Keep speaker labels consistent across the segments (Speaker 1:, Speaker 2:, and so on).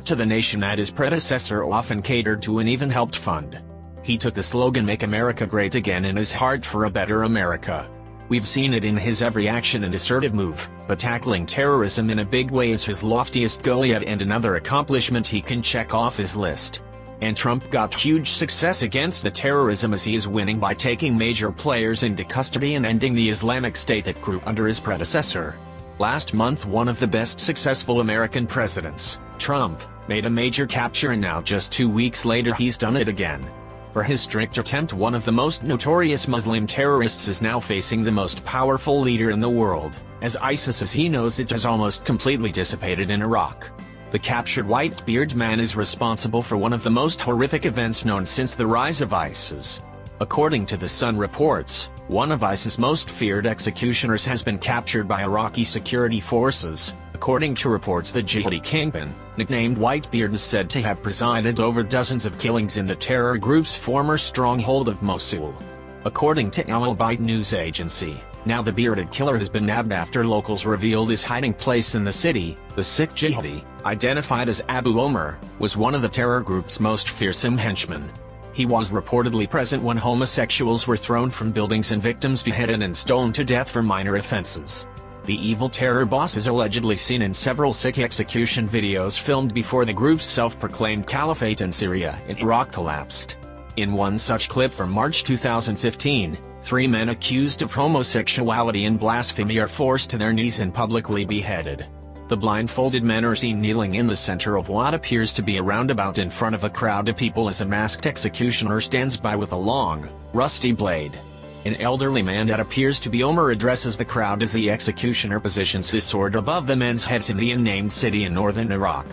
Speaker 1: to the nation that his predecessor often catered to and even helped fund. He took the slogan Make America Great Again in his heart for a better America. We've seen it in his every action and assertive move, but tackling terrorism in a big way is his loftiest goal yet and another accomplishment he can check off his list. And Trump got huge success against the terrorism as he is winning by taking major players into custody and ending the Islamic State that grew under his predecessor. Last month one of the best successful American presidents, Trump, made a major capture and now just two weeks later he's done it again. For his strict attempt one of the most notorious Muslim terrorists is now facing the most powerful leader in the world, as ISIS as he knows it has almost completely dissipated in Iraq. The captured white-beard man is responsible for one of the most horrific events known since the rise of ISIS. According to the Sun reports, one of ISIS' most feared executioners has been captured by Iraqi security forces, According to reports the jihadi kingpin, nicknamed Whitebeard is said to have presided over dozens of killings in the terror group's former stronghold of Mosul. According to Al Bayt news agency, now the bearded killer has been nabbed after locals revealed his hiding place in the city. The sick jihadi, identified as Abu Omar, was one of the terror group's most fearsome henchmen. He was reportedly present when homosexuals were thrown from buildings and victims beheaded and stoned to death for minor offenses. The evil terror boss is allegedly seen in several sick execution videos filmed before the group's self-proclaimed caliphate in Syria and Iraq collapsed. In one such clip from March 2015, three men accused of homosexuality and blasphemy are forced to their knees and publicly beheaded. The blindfolded men are seen kneeling in the center of what appears to be a roundabout in front of a crowd of people as a masked executioner stands by with a long, rusty blade. An elderly man that appears to be Omar addresses the crowd as the executioner positions his sword above the men's heads in the unnamed city in northern Iraq.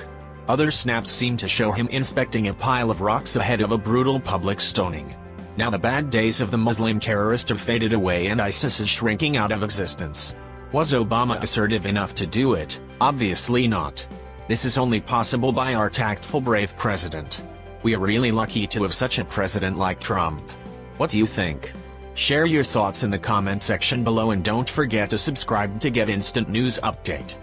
Speaker 1: Other snaps seem to show him inspecting a pile of rocks ahead of a brutal public stoning. Now the bad days of the Muslim terrorist have faded away and ISIS is shrinking out of existence. Was Obama assertive enough to do it? Obviously not. This is only possible by our tactful brave president. We are really lucky to have such a president like Trump. What do you think? Share your thoughts in the comment section below and don't forget to subscribe to get instant news update.